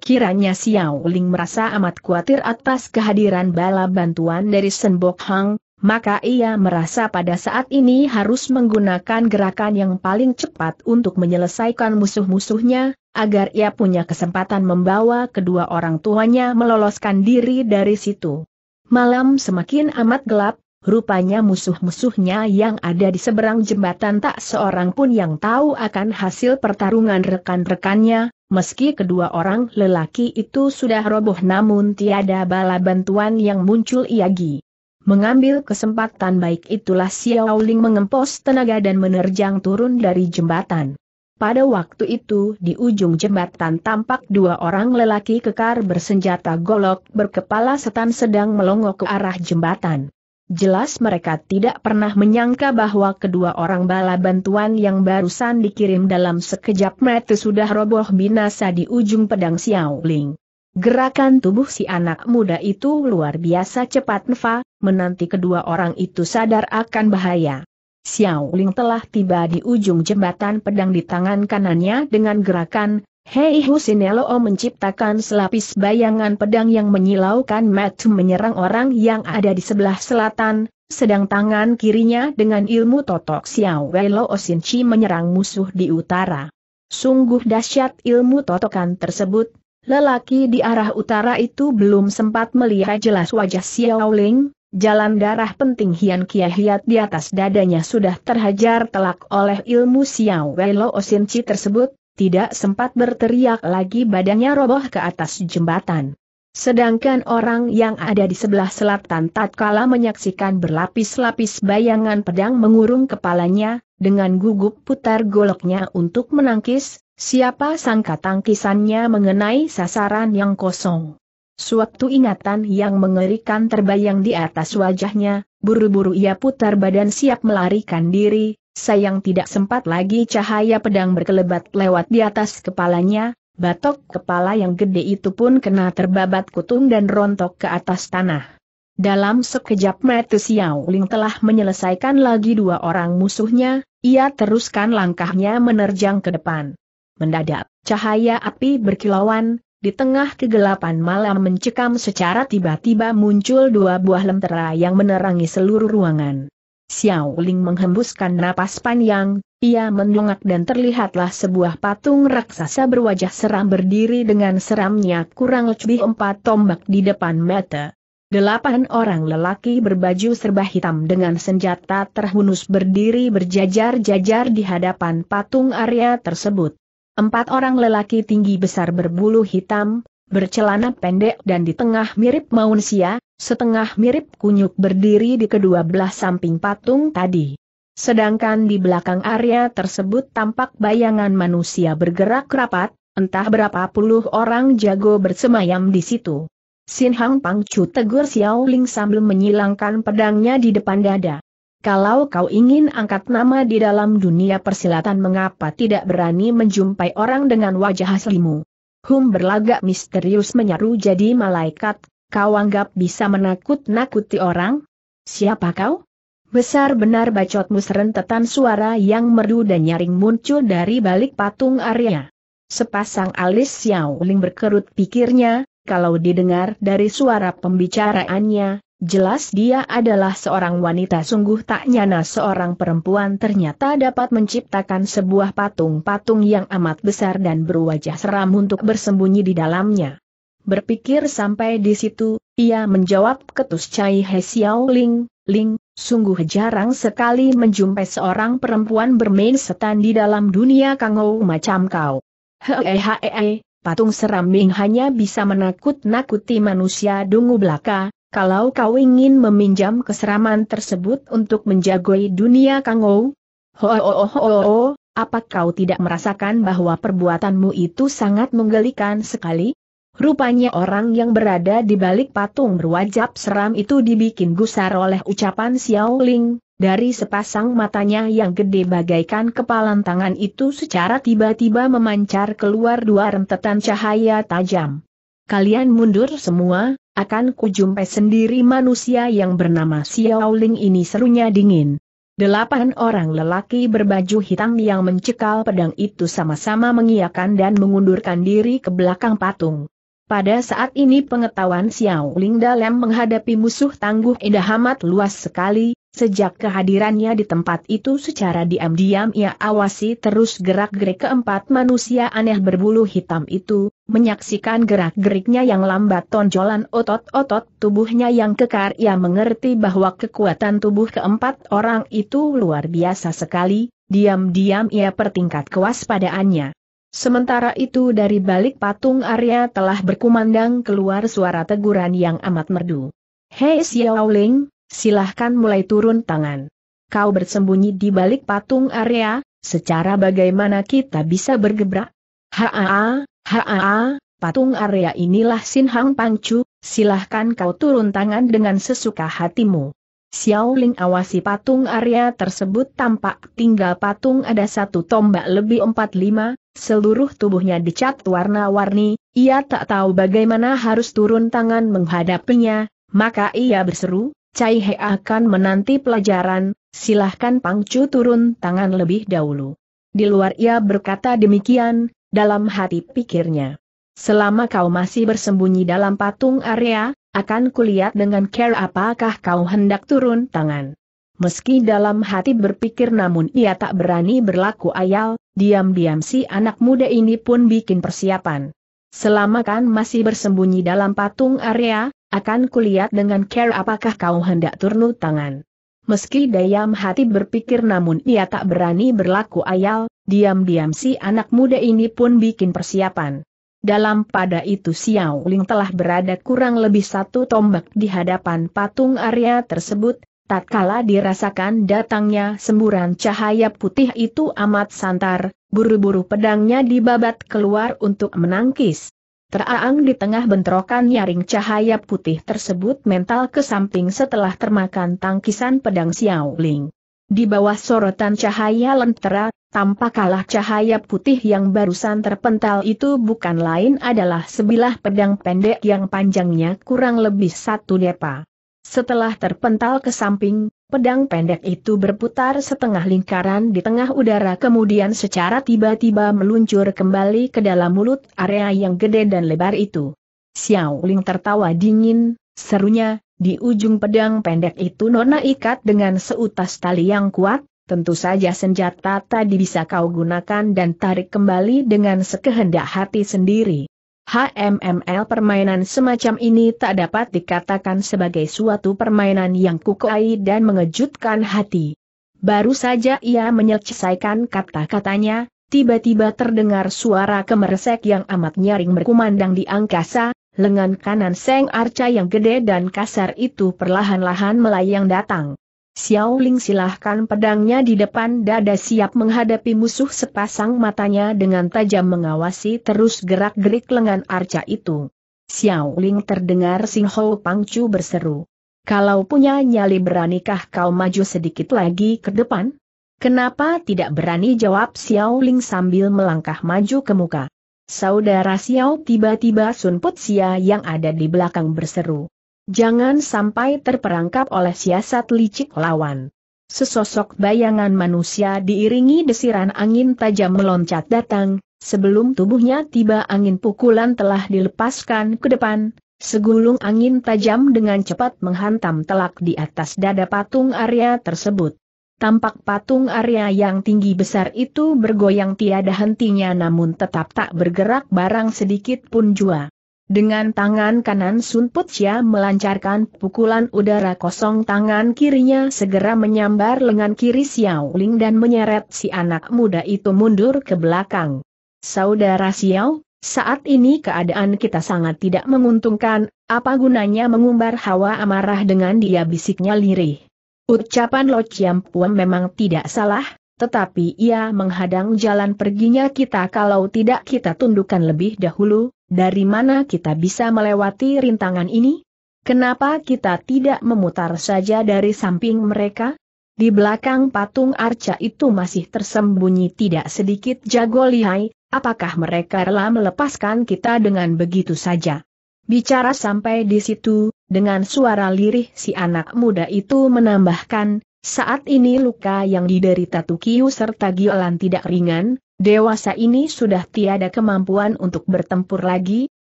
Kiranya Xiao Ling merasa amat khawatir atas kehadiran bala bantuan dari Senbok Hang, maka ia merasa pada saat ini harus menggunakan gerakan yang paling cepat untuk menyelesaikan musuh-musuhnya, agar ia punya kesempatan membawa kedua orang tuanya meloloskan diri dari situ. Malam semakin amat gelap, rupanya musuh-musuhnya yang ada di seberang jembatan tak seorang pun yang tahu akan hasil pertarungan rekan-rekannya, meski kedua orang lelaki itu sudah roboh namun tiada bala bantuan yang muncul iagi. Mengambil kesempatan baik itulah Xiao Ling mengempos tenaga dan menerjang turun dari jembatan. Pada waktu itu di ujung jembatan tampak dua orang lelaki kekar bersenjata golok berkepala setan sedang melongo ke arah jembatan. Jelas mereka tidak pernah menyangka bahwa kedua orang bala bantuan yang barusan dikirim dalam sekejap mata sudah roboh binasa di ujung pedang Xiao Ling. Gerakan tubuh si anak muda itu luar biasa cepat Neva, menanti kedua orang itu sadar akan bahaya. Xiao Ling telah tiba di ujung jembatan pedang di tangan kanannya dengan gerakan, Hei Husinelo menciptakan selapis bayangan pedang yang menyilaukan mata menyerang orang yang ada di sebelah selatan, sedang tangan kirinya dengan ilmu totok Xiao Wei Lo Osinchi menyerang musuh di utara. Sungguh dahsyat ilmu totokan tersebut, Lelaki di arah utara itu belum sempat melihat jelas wajah Xiao Ling, jalan darah penting Hian Kia Hiat di atas dadanya sudah terhajar telak oleh ilmu Xiao Wei Lo Osinci tersebut, tidak sempat berteriak lagi badannya roboh ke atas jembatan. Sedangkan orang yang ada di sebelah selatan tatkala menyaksikan berlapis-lapis bayangan pedang mengurung kepalanya, dengan gugup putar goloknya untuk menangkis, Siapa sangka tangkisannya mengenai sasaran yang kosong. Suatu ingatan yang mengerikan terbayang di atas wajahnya, buru-buru ia putar badan siap melarikan diri, sayang tidak sempat lagi cahaya pedang berkelebat lewat di atas kepalanya, batok kepala yang gede itu pun kena terbabat kutung dan rontok ke atas tanah. Dalam sekejap mata Xiao Ling telah menyelesaikan lagi dua orang musuhnya, ia teruskan langkahnya menerjang ke depan. Mendadak, cahaya api berkilauan, di tengah kegelapan malam mencekam secara tiba-tiba muncul dua buah lentera yang menerangi seluruh ruangan. Xiao Ling menghembuskan napas panjang, ia mendongak dan terlihatlah sebuah patung raksasa berwajah seram berdiri dengan seramnya kurang lebih empat tombak di depan mata. Delapan orang lelaki berbaju serba hitam dengan senjata terhunus berdiri berjajar-jajar di hadapan patung Arya tersebut. Empat orang lelaki tinggi besar berbulu hitam, bercelana pendek dan di tengah mirip manusia, setengah mirip kunyuk berdiri di kedua belah samping patung tadi. Sedangkan di belakang area tersebut tampak bayangan manusia bergerak rapat, entah berapa puluh orang jago bersemayam di situ. Sin Hang Pangcu tegur Xiao Ling sambil menyilangkan pedangnya di depan dada. Kalau kau ingin angkat nama di dalam dunia persilatan mengapa tidak berani menjumpai orang dengan wajah aslimu? Hum berlagak misterius menyeru jadi malaikat, kau anggap bisa menakut-nakuti orang? Siapa kau? Besar benar bacotmu serentetan suara yang merdu dan nyaring muncul dari balik patung Arya. Sepasang alis Xiao Ling berkerut pikirnya, kalau didengar dari suara pembicaraannya, Jelas dia adalah seorang wanita sungguh tak nyana seorang perempuan ternyata dapat menciptakan sebuah patung-patung yang amat besar dan berwajah seram untuk bersembunyi di dalamnya. Berpikir sampai di situ, ia menjawab ketus Cai He Xiao Ling, Ling, sungguh jarang sekali menjumpai seorang perempuan bermain setan di dalam dunia kangou macam kau. Hei, patung seram Ming hanya bisa menakut-nakuti manusia dungu belaka, kalau kau ingin meminjam keseraman tersebut untuk menjagoi dunia Kangou? Ho ho ho ho ho, apa kau tidak merasakan bahwa perbuatanmu itu sangat menggelikan sekali? Rupanya orang yang berada di balik patung berwajah seram itu dibikin gusar oleh ucapan Xiao Ling, dari sepasang matanya yang gede bagaikan kepalan tangan itu secara tiba-tiba memancar keluar dua rentetan cahaya tajam. Kalian mundur semua, akan kujumpai sendiri manusia yang bernama Xiao Ling ini serunya dingin. Delapan orang lelaki berbaju hitam yang mencekal pedang itu sama-sama mengiyakan dan mengundurkan diri ke belakang patung. Pada saat ini pengetahuan Xiao Ling dalam menghadapi musuh tangguh indah amat luas sekali, Sejak kehadirannya di tempat itu secara diam-diam ia awasi terus gerak-gerik keempat manusia aneh berbulu hitam itu, menyaksikan gerak-geriknya yang lambat tonjolan otot-otot tubuhnya yang kekar ia mengerti bahwa kekuatan tubuh keempat orang itu luar biasa sekali, diam-diam ia pertingkat kewaspadaannya. Sementara itu dari balik patung Arya telah berkumandang keluar suara teguran yang amat merdu. Hei Xiao Ling, silahkan mulai turun tangan. Kau bersembunyi di balik patung area, secara bagaimana kita bisa bergebrak? Haa, haa, patung area inilah Sin Hang Pangcu, silahkan kau turun tangan dengan sesuka hatimu. Xiao Ling awasi patung area tersebut tampak tinggal patung ada satu tombak lebih empat lima, seluruh tubuhnya dicat warna-warni, ia tak tahu bagaimana harus turun tangan menghadapinya, maka ia berseru, Cai He akan menanti pelajaran, silahkan Pangcu turun tangan lebih dahulu. Di luar ia berkata demikian, dalam hati pikirnya. Selama kau masih bersembunyi dalam patung area, akan kulihat dengan care apakah kau hendak turun tangan. Meski dalam hati berpikir namun ia tak berani berlaku ayal, diam-diam si anak muda ini pun bikin persiapan. Selama kan masih bersembunyi dalam patung area, akan kulihat dengan care apakah kau hendak turun tangan. Meski dayam hati berpikir namun ia tak berani berlaku ayal, diam-diam si anak muda ini pun bikin persiapan. Dalam pada itu Xiao Ling telah berada kurang lebih satu tombak di hadapan patung Arya tersebut, tak kala dirasakan datangnya semburan cahaya putih itu amat santar, buru-buru pedangnya dibabat keluar untuk menangkis. Teraang di tengah bentrokan nyaring cahaya putih tersebut mental ke samping setelah termakan tangkisan pedang Xiao Ling. Di bawah sorotan cahaya lentera, tampak kalah cahaya putih yang barusan terpental itu bukan lain adalah sebilah pedang pendek yang panjangnya kurang lebih satu depa. Setelah terpental ke samping, Pedang pendek itu berputar setengah lingkaran di tengah udara kemudian secara tiba-tiba meluncur kembali ke dalam mulut area yang gede dan lebar itu. Xiao Ling tertawa dingin, serunya, di ujung pedang pendek itu nona ikat dengan seutas tali yang kuat, tentu saja senjata tadi bisa kau gunakan dan tarik kembali dengan sekehendak hati sendiri. HMML permainan semacam ini tak dapat dikatakan sebagai suatu permainan yang kukuai dan mengejutkan hati. Baru saja ia menyelesaikan kata-katanya, tiba-tiba terdengar suara kemeresek yang amat nyaring berkumandang di angkasa, lengan kanan Seng Arca yang gede dan kasar itu perlahan-lahan melayang datang. Xiao Ling silahkan pedangnya di depan dada siap menghadapi musuh sepasang matanya dengan tajam mengawasi terus gerak-gerik lengan arca itu. Xiao Ling terdengar Sing Ho Pangcu berseru. Kalau punya nyali beranikah kau maju sedikit lagi ke depan? Kenapa tidak berani jawab Xiao Ling sambil melangkah maju ke muka. Saudara Xiao tiba-tiba Sun Put Sia yang ada di belakang berseru. Jangan sampai terperangkap oleh siasat licik lawan. Sesosok bayangan manusia diiringi desiran angin tajam meloncat datang, sebelum tubuhnya tiba angin pukulan telah dilepaskan ke depan, segulung angin tajam dengan cepat menghantam telak di atas dada patung Arya tersebut. Tampak patung Arya yang tinggi besar itu bergoyang tiada hentinya namun tetap tak bergerak barang sedikit pun jua. Dengan tangan kanan Sun Putia melancarkan pukulan udara kosong tangan kirinya segera menyambar lengan kiri Xiao Ling dan menyeret si anak muda itu mundur ke belakang. Saudara Xiao, saat ini keadaan kita sangat tidak menguntungkan, apa gunanya mengumbar hawa amarah dengan dia bisiknya lirih. Ucapan Lo Chiam Puan memang tidak salah, tetapi ia menghadang jalan perginya kita kalau tidak kita tundukkan lebih dahulu, dari mana kita bisa melewati rintangan ini? Kenapa kita tidak memutar saja dari samping mereka? Di belakang patung arca itu masih tersembunyi tidak sedikit jago lihai, apakah mereka rela melepaskan kita dengan begitu saja? Bicara sampai di situ, dengan suara lirih si anak muda itu menambahkan, saat ini luka yang diderita Tukiu serta Giolan tidak ringan, Dewasa ini sudah tiada kemampuan untuk bertempur lagi,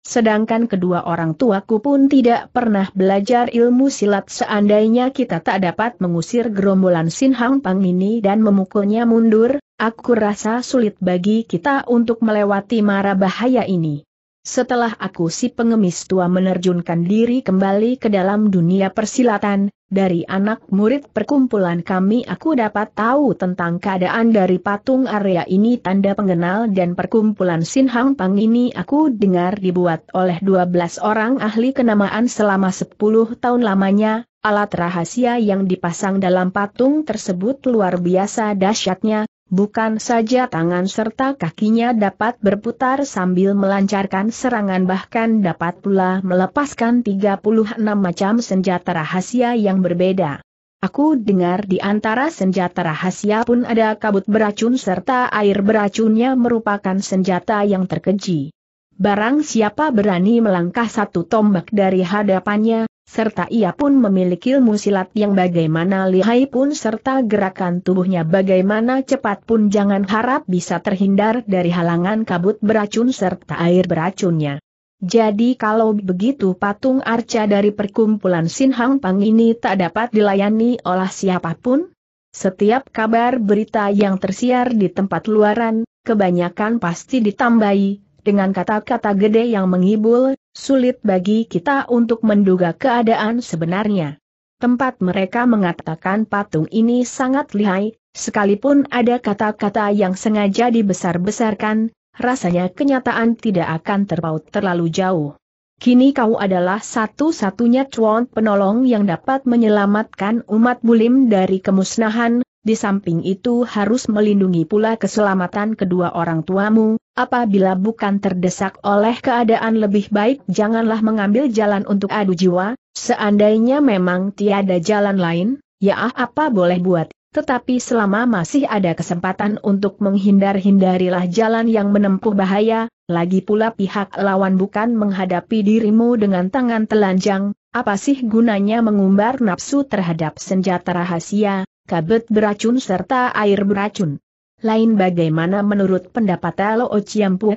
sedangkan kedua orang tuaku pun tidak pernah belajar ilmu silat seandainya kita tak dapat mengusir gerombolan Sin Hang Pang ini dan memukulnya mundur, aku rasa sulit bagi kita untuk melewati mara bahaya ini. Setelah aku si pengemis tua menerjunkan diri kembali ke dalam dunia persilatan, dari anak murid perkumpulan kami aku dapat tahu tentang keadaan dari patung area ini. Tanda pengenal dan perkumpulan Sin Hang Pang ini aku dengar dibuat oleh 12 orang ahli kenamaan selama 10 tahun lamanya, alat rahasia yang dipasang dalam patung tersebut luar biasa dahsyatnya, bukan saja tangan serta kakinya dapat berputar sambil melancarkan serangan bahkan dapat pula melepaskan 36 macam senjata rahasia yang berbeda. Aku dengar di antara senjata rahasia pun ada kabut beracun serta air beracunnya merupakan senjata yang terkeji. Barang siapa berani melangkah satu tombak dari hadapannya, serta ia pun memiliki ilmu silat yang bagaimana lihai pun serta gerakan tubuhnya bagaimana cepat pun jangan harap bisa terhindar dari halangan kabut beracun serta air beracunnya. Jadi kalau begitu patung arca dari perkumpulan Sin Hang Pang ini tak dapat dilayani oleh siapa pun? Setiap kabar berita yang tersiar di tempat luaran, kebanyakan pasti ditambahi, dengan kata-kata gede yang mengibul, sulit bagi kita untuk menduga keadaan sebenarnya. Tempat mereka mengatakan patung ini sangat lihai, sekalipun ada kata-kata yang sengaja dibesar-besarkan, rasanya kenyataan tidak akan terpaut terlalu jauh. Kini kau adalah satu-satunya cuan penolong yang dapat menyelamatkan umat bulim dari kemusnahan, di samping itu harus melindungi pula keselamatan kedua orang tuamu, apabila bukan terdesak oleh keadaan lebih baik janganlah mengambil jalan untuk adu jiwa, seandainya memang tiada jalan lain, ya ah apa boleh buat, tetapi selama masih ada kesempatan untuk menghindar-hindarilah jalan yang menempuh bahaya, lagi pula pihak lawan bukan menghadapi dirimu dengan tangan telanjang, apa sih gunanya mengumbar nafsu terhadap senjata rahasia, kabut beracun serta air beracun. Lain bagaimana menurut pendapat Lo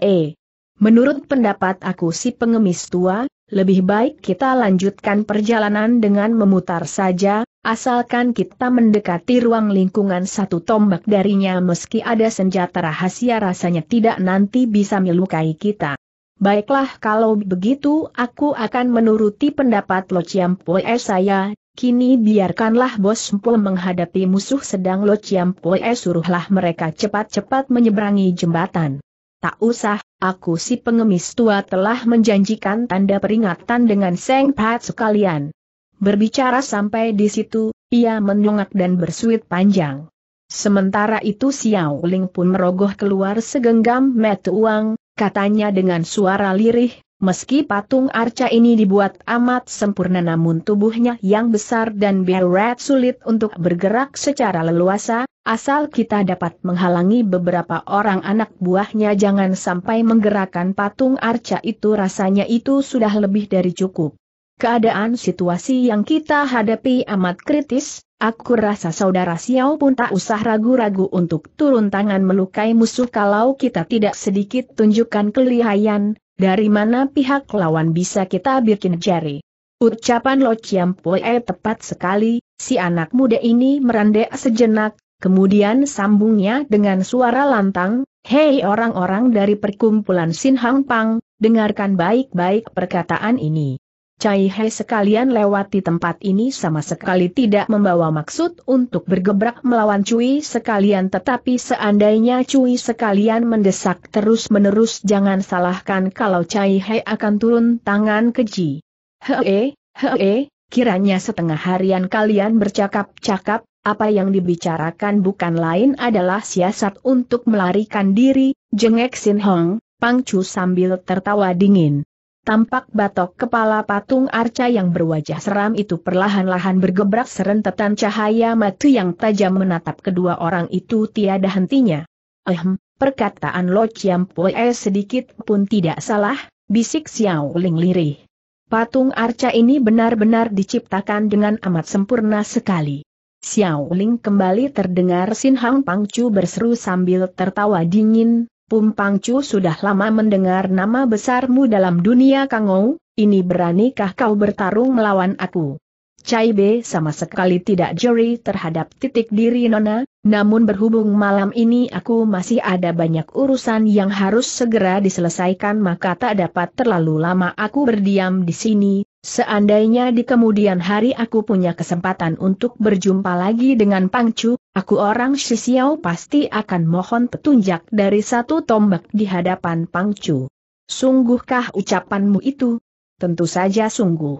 E? Menurut pendapat aku si pengemis tua, lebih baik kita lanjutkan perjalanan dengan memutar saja, asalkan kita mendekati ruang lingkungan satu tombak darinya meski ada senjata rahasia rasanya tidak nanti bisa melukai kita. Baiklah kalau begitu aku akan menuruti pendapat Lo Ciampoe saya, Kini biarkanlah Bos Mpo menghadapi musuh sedang Lo Chiampoe suruhlah mereka cepat-cepat menyeberangi jembatan. Tak usah, aku si pengemis tua telah menjanjikan tanda peringatan dengan Seng Pat sekalian. Berbicara sampai di situ, ia menyongak dan bersuit panjang. Sementara itu Xiao Ling pun merogoh keluar segenggam metu uang, katanya dengan suara lirih, Meski patung arca ini dibuat amat sempurna namun tubuhnya yang besar dan berat sulit untuk bergerak secara leluasa, asal kita dapat menghalangi beberapa orang anak buahnya jangan sampai menggerakkan patung arca itu rasanya itu sudah lebih dari cukup. Keadaan situasi yang kita hadapi amat kritis, aku rasa saudara Xiao pun tak usah ragu-ragu untuk turun tangan melukai musuh kalau kita tidak sedikit tunjukkan kelihayan, dari mana pihak lawan bisa kita bikin jari. Ucapan Lo Chiampoe tepat sekali, si anak muda ini merandek sejenak, kemudian sambungnya dengan suara lantang, Hei orang-orang dari perkumpulan Sin Hang Pang, dengarkan baik-baik perkataan ini. Cai He sekalian lewati tempat ini sama sekali tidak membawa maksud untuk bergebrak melawan Cui sekalian tetapi seandainya Cui sekalian mendesak terus-menerus jangan salahkan kalau Cai He akan turun tangan keji. Hee, hee, kiranya setengah harian kalian bercakap-cakap, apa yang dibicarakan bukan lain adalah siasat untuk melarikan diri, jengek Sin Hong, Pangcu sambil tertawa dingin. Tampak batok kepala patung arca yang berwajah seram itu perlahan-lahan bergebrak serentetan cahaya mata yang tajam menatap kedua orang itu tiada hentinya. Ehm, perkataan Lo Chiampoe sedikit pun tidak salah, bisik Xiao Ling lirih. Patung arca ini benar-benar diciptakan dengan amat sempurna sekali. Xiao Ling kembali terdengar Sin Hang Pangcu berseru sambil tertawa dingin, Pum Pangcu sudah lama mendengar nama besarmu dalam dunia Kangou, ini beranikah kau bertarung melawan aku? Cai B sama sekali tidak juri terhadap titik diri Nona, namun berhubung malam ini aku masih ada banyak urusan yang harus segera diselesaikan maka tak dapat terlalu lama aku berdiam di sini, Seandainya di kemudian hari aku punya kesempatan untuk berjumpa lagi dengan Pangcu, aku orang Shisiao pasti akan mohon petunjuk dari satu tombak di hadapan Pangcu. Sungguhkah ucapanmu itu? Tentu saja sungguh.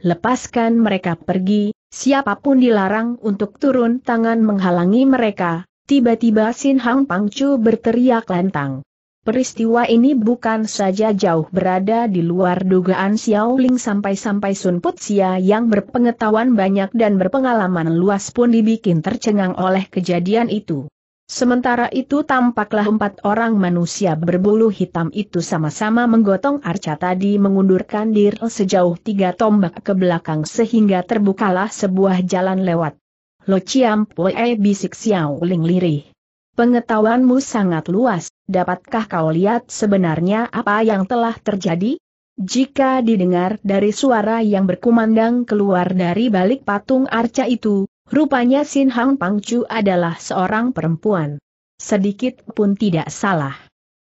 Lepaskan mereka pergi, siapa pun dilarang untuk turun tangan menghalangi mereka. Tiba-tiba Sin Hang Pangcu berteriak lantang. Peristiwa ini bukan saja jauh berada di luar dugaan Xiao Ling sampai-sampai Sun Put Sia yang berpengetahuan banyak dan berpengalaman luas pun dibikin tercengang oleh kejadian itu. Sementara itu tampaklah empat orang manusia berbulu hitam itu sama-sama menggotong arca tadi mengundurkan diri sejauh tiga tombak ke belakang sehingga terbukalah sebuah jalan lewat. Lo Chiam Poe bisik Xiao Ling lirih. Pengetahuanmu sangat luas, dapatkah kau lihat sebenarnya apa yang telah terjadi? Jika didengar dari suara yang berkumandang keluar dari balik patung arca itu, rupanya Sin Hang Pangcu adalah seorang perempuan. Sedikit pun tidak salah.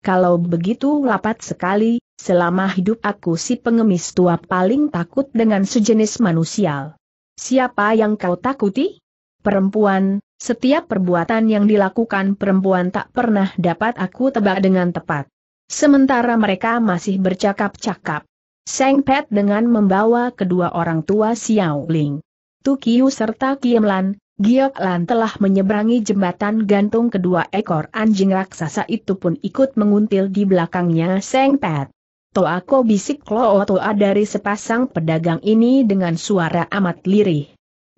Kalau begitu lapat sekali, selama hidup aku si pengemis tua paling takut dengan sejenis manusia. Siapa yang kau takuti? Perempuan, setiap perbuatan yang dilakukan perempuan tak pernah dapat aku tebak dengan tepat. Sementara mereka masih bercakap-cakap. Seng Pet dengan membawa kedua orang tua Xiao Ling. Tu Kiu serta Kiem Lan, Giok Lan telah menyeberangi jembatan gantung kedua ekor anjing raksasa itu pun ikut menguntil di belakangnya Seng Pet. Toako bisik Klo Toa dari sepasang pedagang ini dengan suara amat lirih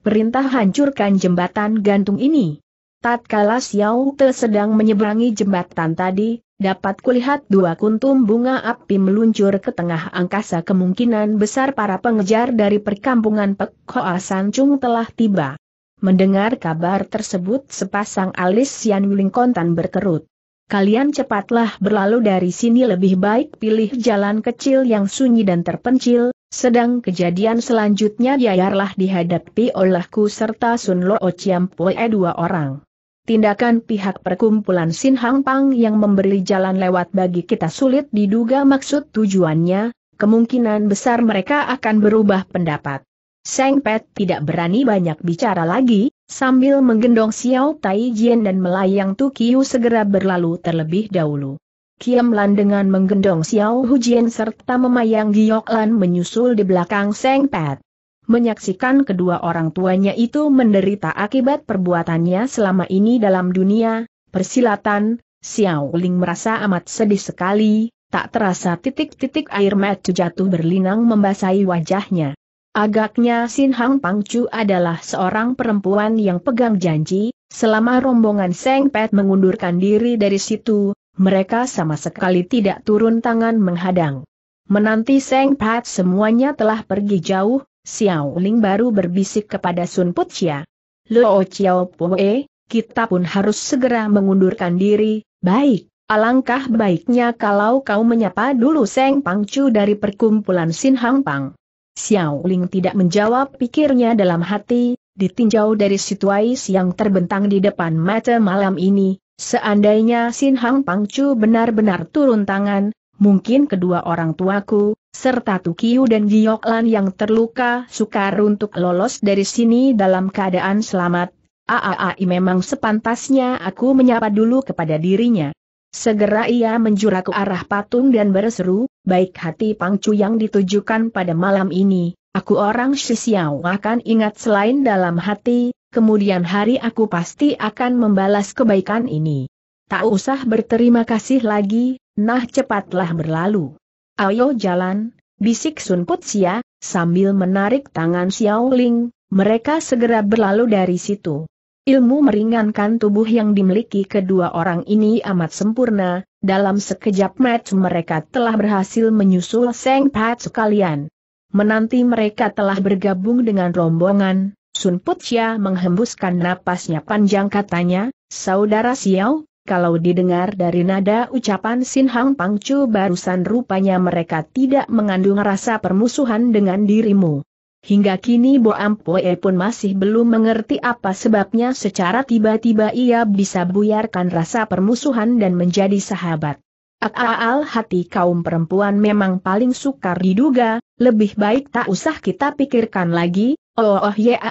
perintah hancurkan jembatan gantung ini. Tatkala Xiao Te sedang menyeberangi jembatan tadi, dapat kulihat dua kuntum bunga api meluncur ke tengah angkasa kemungkinan besar para pengejar dari perkampungan Pek Hoa Sancung telah tiba. Mendengar kabar tersebut sepasang alis Sian Wiling Kontan berkerut. Kalian cepatlah berlalu dari sini lebih baik pilih jalan kecil yang sunyi dan terpencil, sedang kejadian selanjutnya biarlah dihadapi olehku serta Sun Lo Poe dua orang. Tindakan pihak perkumpulan Sin Hang Pang yang memberi jalan lewat bagi kita sulit diduga maksud tujuannya, kemungkinan besar mereka akan berubah pendapat. Seng Pet tidak berani banyak bicara lagi, sambil menggendong Xiao Tai Jian dan melayang Tu Kiu segera berlalu terlebih dahulu. Kiam Lan dengan menggendong Xiao Hujian serta memayang Giok Lan menyusul di belakang Seng Pat. Menyaksikan kedua orang tuanya itu menderita akibat perbuatannya selama ini dalam dunia, persilatan, Xiao Ling merasa amat sedih sekali, tak terasa titik-titik air mata jatuh berlinang membasahi wajahnya. Agaknya Sin Hang Pangcu adalah seorang perempuan yang pegang janji, selama rombongan Seng Pet mengundurkan diri dari situ, mereka sama sekali tidak turun tangan menghadang. Menanti Seng Pat semuanya telah pergi jauh, Xiao Ling baru berbisik kepada Sun Putia. Lo Chiao Poe, kita pun harus segera mengundurkan diri, baik, alangkah baiknya kalau kau menyapa dulu Seng Pangcu dari perkumpulan Sin Hang Pang. Xiao Ling tidak menjawab pikirnya dalam hati, ditinjau dari situasi yang terbentang di depan mata malam ini, Seandainya Sin Hang Pangcu benar-benar turun tangan, mungkin kedua orang tuaku, serta Tukiu dan Giok Lan yang terluka sukar untuk lolos dari sini dalam keadaan selamat. Aaai memang sepantasnya aku menyapa dulu kepada dirinya. Segera ia menjura ke arah patung dan berseru, baik hati Pangcu yang ditujukan pada malam ini, aku orang Shisiao akan ingat selain dalam hati, kemudian hari aku pasti akan membalas kebaikan ini. Tak usah berterima kasih lagi, nah cepatlah berlalu. Ayo jalan, bisik Sun Putsia, sambil menarik tangan Xiao Ling, mereka segera berlalu dari situ. Ilmu meringankan tubuh yang dimiliki kedua orang ini amat sempurna, dalam sekejap mata mereka telah berhasil menyusul Seng Pat sekalian. Menanti mereka telah bergabung dengan rombongan, Sun Putia menghembuskan napasnya panjang katanya, Saudara Xiao, kalau didengar dari nada ucapan Sin Hang Pangcu barusan rupanya mereka tidak mengandung rasa permusuhan dengan dirimu. Hingga kini Bo Ampoe pun masih belum mengerti apa sebabnya secara tiba-tiba ia bisa buyarkan rasa permusuhan dan menjadi sahabat. Akal hati kaum perempuan memang paling sukar diduga, lebih baik tak usah kita pikirkan lagi, Oh oh ya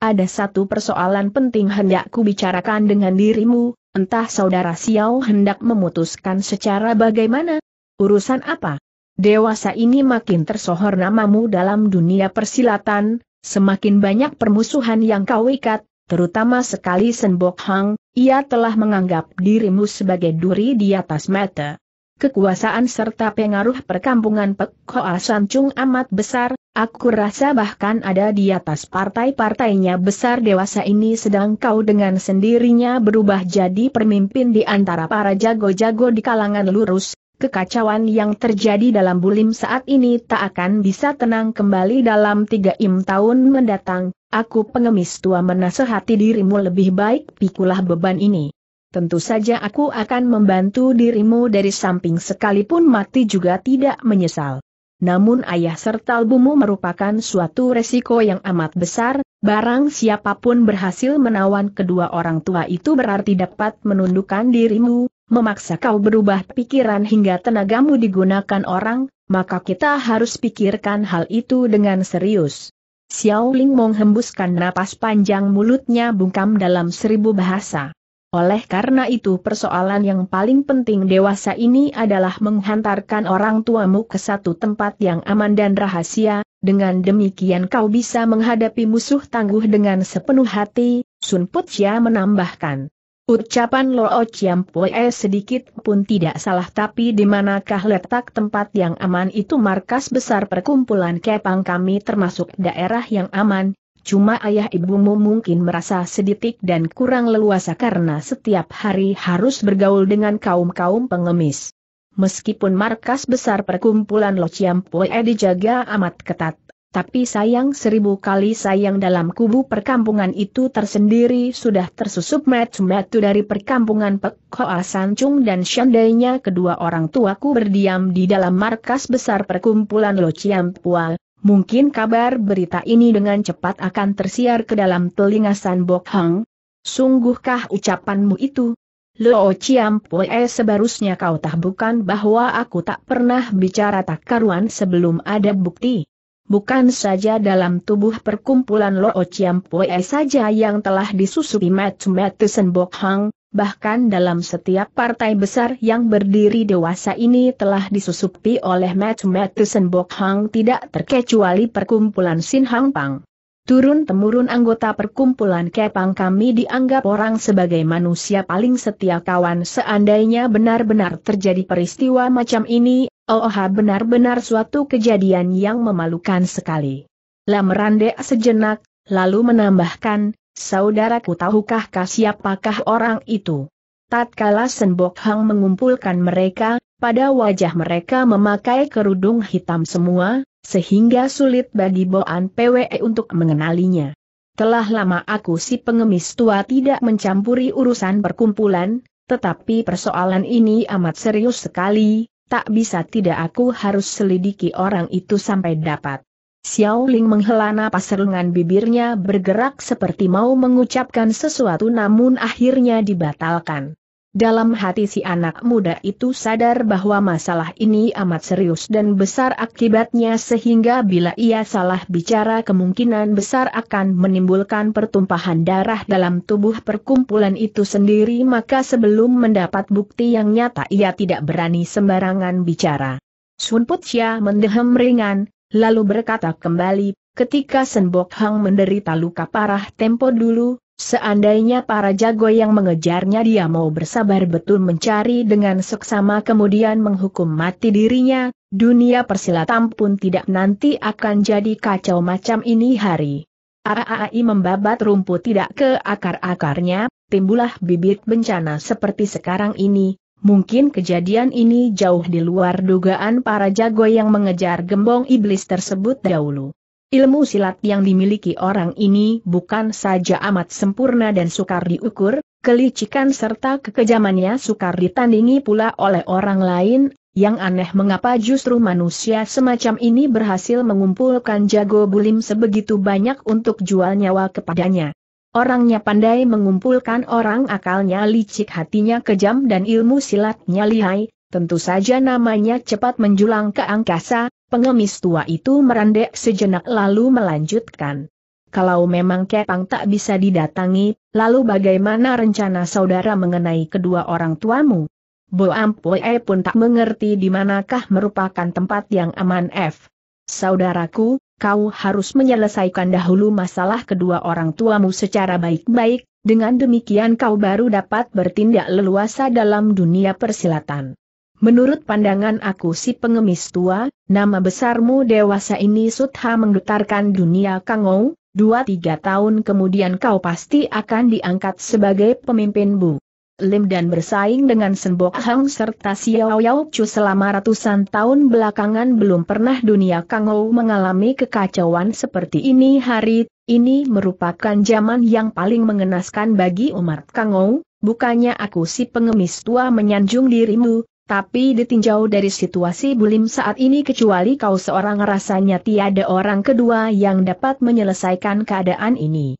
ada satu persoalan penting hendak ku bicarakan dengan dirimu, entah saudara Xiao hendak memutuskan secara bagaimana? Urusan apa? Dewasa ini makin tersohor namamu dalam dunia persilatan, Semakin banyak permusuhan yang kau ikat, terutama sekali Senbok Hang, ia telah menganggap dirimu sebagai duri di atas mata. Kekuasaan serta pengaruh perkampungan Pek Sancung amat besar, aku rasa bahkan ada di atas partai-partainya besar dewasa ini sedang kau dengan sendirinya berubah jadi pemimpin di antara para jago-jago di kalangan lurus, kekacauan yang terjadi dalam bulim saat ini tak akan bisa tenang kembali dalam tiga im tahun mendatang, aku pengemis tua menasehati dirimu lebih baik pikulah beban ini. Tentu saja aku akan membantu dirimu dari samping sekalipun mati juga tidak menyesal. Namun ayah serta albumu merupakan suatu resiko yang amat besar, barang siapa pun berhasil menawan kedua orang tua itu berarti dapat menundukkan dirimu, memaksa kau berubah pikiran hingga tenagamu digunakan orang, maka kita harus pikirkan hal itu dengan serius. Xiao Ling menghembuskan napas panjang mulutnya bungkam dalam seribu bahasa. Oleh karena itu persoalan yang paling penting dewasa ini adalah menghantarkan orang tuamu ke satu tempat yang aman dan rahasia, dengan demikian kau bisa menghadapi musuh tangguh dengan sepenuh hati, Sun Putya menambahkan. Ucapan Lo Chiam Pue sedikit pun tidak salah tapi di manakah letak tempat yang aman itu markas besar perkumpulan kepang kami termasuk daerah yang aman, cuma ayah ibumu mungkin merasa sedikit dan kurang leluasa karena setiap hari harus bergaul dengan kaum-kaum pengemis. Meskipun markas besar perkumpulan Lo Chiam Pue dijaga amat ketat, tapi sayang seribu kali sayang dalam kubu perkampungan itu tersendiri sudah tersusup metu-metu dari perkampungan Pek Hoa Sancung dan seandainya kedua orang tuaku berdiam di dalam markas besar perkumpulan Lo Pual, mungkin kabar berita ini dengan cepat akan tersiar ke dalam telinga San Bok Hang. Sungguhkah ucapanmu itu? Lo Chiam Pue sebarusnya kau tahu bukan bahwa aku tak pernah bicara tak karuan sebelum ada bukti. Bukan saja dalam tubuh perkumpulan Lo Chiam Pue saja yang telah disusupi Matsu Senbok Hang, bahkan dalam setiap partai besar yang berdiri dewasa ini telah disusupi oleh Matsu Senbok Hang tidak terkecuali perkumpulan Sin Hang Pang. Turun-temurun anggota perkumpulan Kepang kami dianggap orang sebagai manusia paling setia kawan seandainya benar-benar terjadi peristiwa macam ini, oh benar-benar suatu kejadian yang memalukan sekali. Lam merandek sejenak, lalu menambahkan, saudaraku tahukah siapakah orang itu? Tatkala Senbok Hang mengumpulkan mereka, pada wajah mereka memakai kerudung hitam semua, sehingga sulit bagi Boan PWE untuk mengenalinya. Telah lama aku si pengemis tua tidak mencampuri urusan perkumpulan, tetapi persoalan ini amat serius sekali, tak bisa tidak aku harus selidiki orang itu sampai dapat. Xiao Ling menghela napas lengan bibirnya bergerak seperti mau mengucapkan sesuatu namun akhirnya dibatalkan. Dalam hati si anak muda itu sadar bahwa masalah ini amat serius dan besar akibatnya sehingga bila ia salah bicara kemungkinan besar akan menimbulkan pertumpahan darah dalam tubuh perkumpulan itu sendiri maka sebelum mendapat bukti yang nyata ia tidak berani sembarangan bicara. Sun Putia mendehem ringan, lalu berkata kembali, ketika Senbok Hang menderita luka parah tempo dulu, Seandainya para jago yang mengejarnya dia mau bersabar betul mencari dengan seksama kemudian menghukum mati dirinya, dunia persilatan pun tidak nanti akan jadi kacau macam ini hari. Aai membabat rumput tidak ke akar-akarnya, timbullah bibit bencana seperti sekarang ini, mungkin kejadian ini jauh di luar dugaan para jago yang mengejar gembong iblis tersebut dahulu. Ilmu silat yang dimiliki orang ini bukan saja amat sempurna dan sukar diukur, kelicikan serta kekejamannya sukar ditandingi pula oleh orang lain, yang aneh mengapa justru manusia semacam ini berhasil mengumpulkan jago bulim sebegitu banyak untuk jual nyawa kepadanya. Orangnya pandai mengumpulkan orang akalnya licik hatinya kejam dan ilmu silatnya lihai, tentu saja namanya cepat menjulang ke angkasa, Pengemis tua itu merandek sejenak lalu melanjutkan. Kalau memang Kepang tak bisa didatangi, lalu bagaimana rencana saudara mengenai kedua orang tuamu? Bo Ampoe pun tak mengerti di manakah merupakan tempat yang aman F. Saudaraku, kau harus menyelesaikan dahulu masalah kedua orang tuamu secara baik-baik, dengan demikian kau baru dapat bertindak leluasa dalam dunia persilatan. Menurut pandangan aku si pengemis tua, nama besarmu dewasa ini sutha menggetarkan dunia Kangou, dua tiga tahun kemudian kau pasti akan diangkat sebagai pemimpin Bu. Lim dan bersaing dengan Senbok Hang serta Xiao Yao Chu selama ratusan tahun belakangan belum pernah dunia Kangou mengalami kekacauan seperti ini hari ini merupakan zaman yang paling mengenaskan bagi umat Kangou, bukannya aku si pengemis tua menyanjung dirimu, tapi ditinjau dari situasi Bulim saat ini kecuali kau seorang rasanya tiada orang kedua yang dapat menyelesaikan keadaan ini.